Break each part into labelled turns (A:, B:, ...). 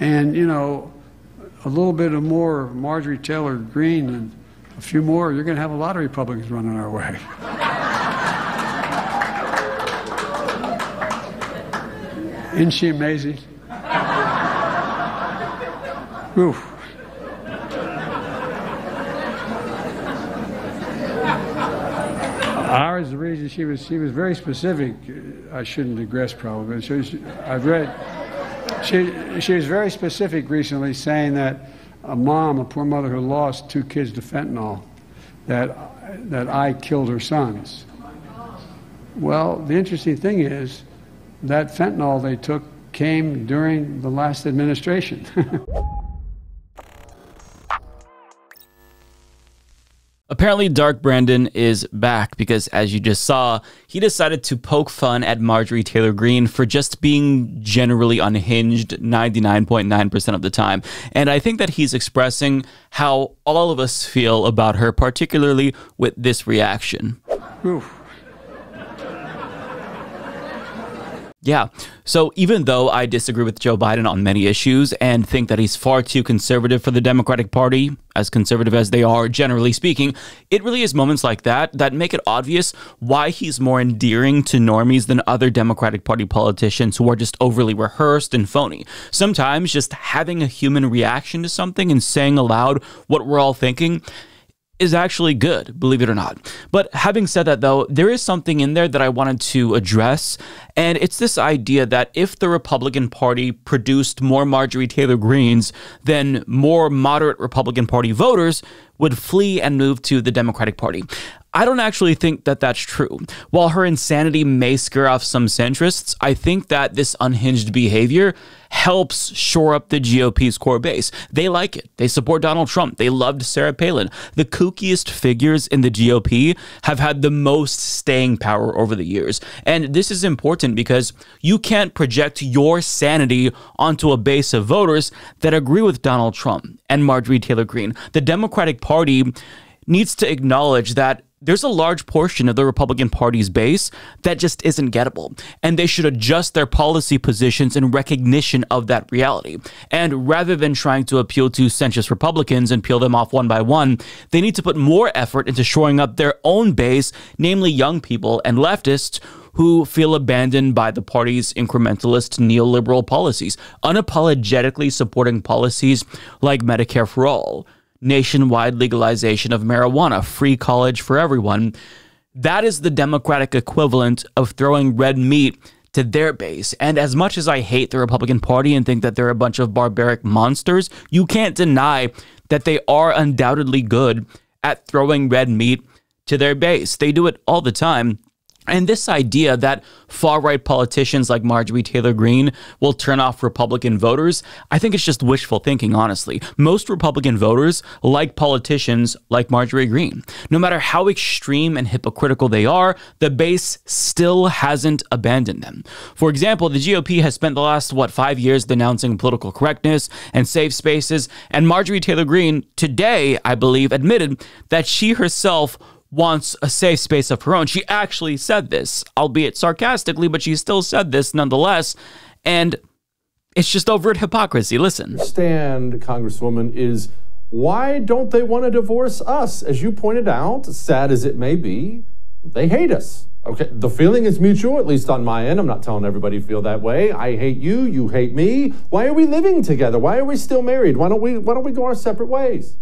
A: And, you know, a little bit of more Marjorie Taylor Greene and a few more, you're going to have a lot of Republicans running our way. Isn't she amazing? Oof. Ours, the reason she was she was very specific. I shouldn't digress, probably. But she, I've read. She she was very specific recently, saying that a mom, a poor mother who lost two kids to fentanyl, that that I killed her sons. Well, the interesting thing is that fentanyl they took came during the last administration.
B: Apparently, Dark Brandon is back because, as you just saw, he decided to poke fun at Marjorie Taylor Greene for just being generally unhinged 99.9% of the time. And I think that he's expressing how all of us feel about her, particularly with this reaction. Oof. Yeah. So even though I disagree with Joe Biden on many issues and think that he's far too conservative for the Democratic Party, as conservative as they are, generally speaking, it really is moments like that that make it obvious why he's more endearing to normies than other Democratic Party politicians who are just overly rehearsed and phony. Sometimes just having a human reaction to something and saying aloud what we're all thinking is actually good, believe it or not. But having said that, though, there is something in there that I wanted to address. And it's this idea that if the Republican Party produced more Marjorie Taylor Greenes, then more moderate Republican Party voters would flee and move to the Democratic Party. I don't actually think that that's true. While her insanity may scare off some centrists, I think that this unhinged behavior helps shore up the GOP's core base. They like it. They support Donald Trump. They loved Sarah Palin. The kookiest figures in the GOP have had the most staying power over the years. And this is important because you can't project your sanity onto a base of voters that agree with Donald Trump and Marjorie Taylor Greene. The Democratic Party needs to acknowledge that there's a large portion of the Republican Party's base that just isn't gettable, and they should adjust their policy positions in recognition of that reality. And rather than trying to appeal to centrist Republicans and peel them off one by one, they need to put more effort into shoring up their own base, namely young people and leftists who feel abandoned by the party's incrementalist neoliberal policies, unapologetically supporting policies like Medicare for All nationwide legalization of marijuana, free college for everyone. That is the Democratic equivalent of throwing red meat to their base. And as much as I hate the Republican Party and think that they're a bunch of barbaric monsters, you can't deny that they are undoubtedly good at throwing red meat to their base. They do it all the time. And this idea that far right politicians like Marjorie Taylor Greene will turn off Republican voters, I think it's just wishful thinking, honestly. Most Republican voters like politicians like Marjorie Greene. No matter how extreme and hypocritical they are, the base still hasn't abandoned them. For example, the GOP has spent the last, what, five years denouncing political correctness and safe spaces, and Marjorie Taylor Greene today, I believe, admitted that she herself wants a safe space of her own. She actually said this, albeit sarcastically, but she still said this nonetheless. And it's just overt hypocrisy. Listen.
C: Stand, Congresswoman, is why don't they want to divorce us? As you pointed out, sad as it may be, they hate us. Okay, the feeling is mutual, at least on my end. I'm not telling everybody to feel that way. I hate you, you hate me. Why are we living together? Why are we still married? Why don't we why don't we go our separate ways?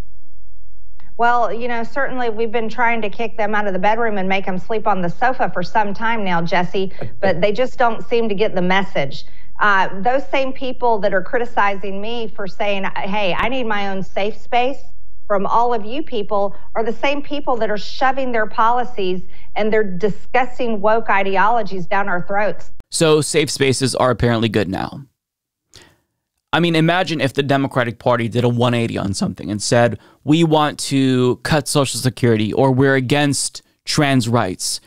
D: Well, you know, certainly we've been trying to kick them out of the bedroom and make them sleep on the sofa for some time now, Jesse, but they just don't seem to get the message. Uh, those same people that are criticizing me for saying, hey, I need my own safe space from all of you people are the same people that are shoving their policies and their disgusting woke ideologies down our throats.
B: So, safe spaces are apparently good now. I mean, imagine if the Democratic Party did a 180 on something and said, we want to cut Social Security or we're against trans rights.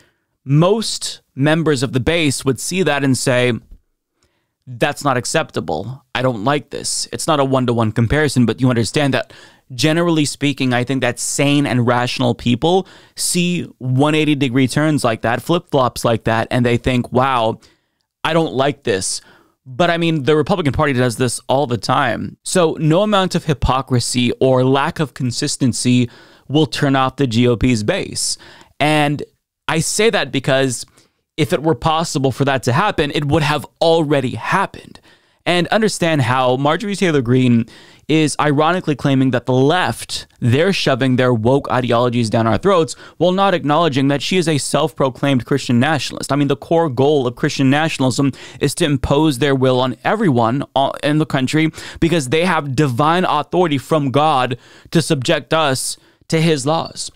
B: Most members of the base would see that and say, that's not acceptable. I don't like this. It's not a one to one comparison, but you understand that generally speaking, I think that sane and rational people see 180 degree turns like that, flip flops like that, and they think, wow, I don't like this But I mean, the Republican Party does this all the time. So no amount of hypocrisy or lack of consistency will turn off the GOP's base. And I say that because if it were possible for that to happen, it would have already happened. And understand how Marjorie Taylor Greene is ironically claiming that the left, they're shoving their woke ideologies down our throats while not acknowledging that she is a self proclaimed Christian nationalist. I mean, the core goal of Christian nationalism is to impose their will on everyone uh, in the country because they have divine authority from God to subject us to his laws.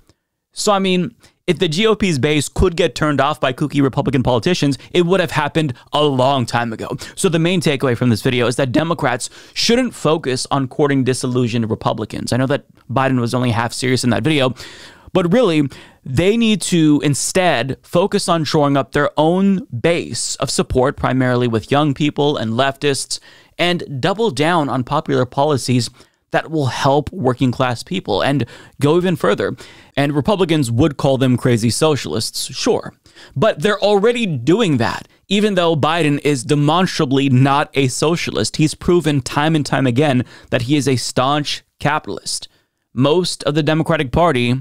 B: So, I mean, if the GOP's base could get turned off by kooky Republican politicians, it would have happened a long time ago. So the main takeaway from this video is that Democrats shouldn't focus on courting disillusioned Republicans. I know that Biden was only half serious in that video, but really, they need to instead focus on shoring up their own base of support, primarily with young people and leftists, and double down on popular policies that will help working class people and go even further. And Republicans would call them crazy socialists, sure. But they're already doing that. Even though Biden is demonstrably not a socialist, he's proven time and time again that he is a staunch capitalist. Most of the Democratic Party,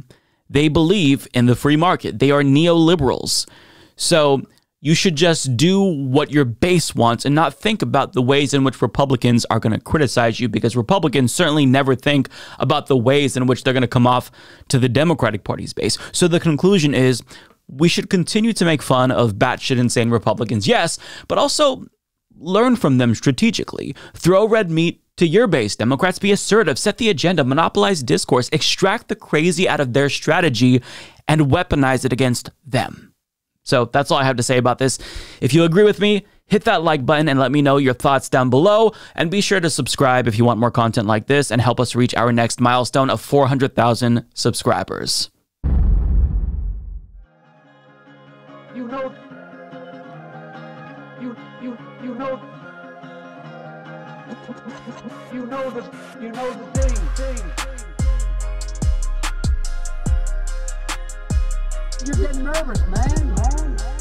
B: they believe in the free market. They are neoliberals. So you should just do what your base wants and not think about the ways in which Republicans are going to criticize you because Republicans certainly never think about the ways in which they're going to come off to the Democratic Party's base. So the conclusion is we should continue to make fun of batshit insane Republicans, yes, but also learn from them strategically. Throw red meat to your base. Democrats be assertive, set the agenda, monopolize discourse, extract the crazy out of their strategy, and weaponize it against them. So that's all I have to say about this. If you agree with me, hit that like button and let me know your thoughts down below. And be sure to subscribe if you want more content like this and help us reach our next milestone of 400,000 subscribers. You know, you, you, you know, you know the, you know the thing, thing.
A: you're getting nervous, man, man.